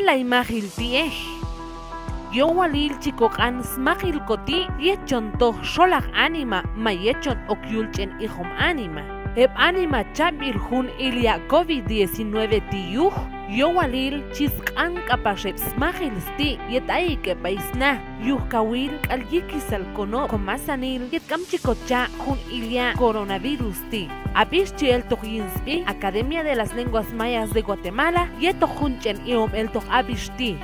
la imagen tiej. Yo walil chikokan smahil koti yechon to sholak anima mayechon okyulchen ihom anima. Eb anima chabil hun ilia COVID-19 tiyuj, yo walil chiskan kapashep smahil sti yet aike paisna. Yuh kawil al yikisal kono komasanil yet kamchikocha hun ilia coronavirus ti. Apish el tojinspi Academia de las Lenguas Mayas de Guatemala yeto junchen iom el toj abish ti.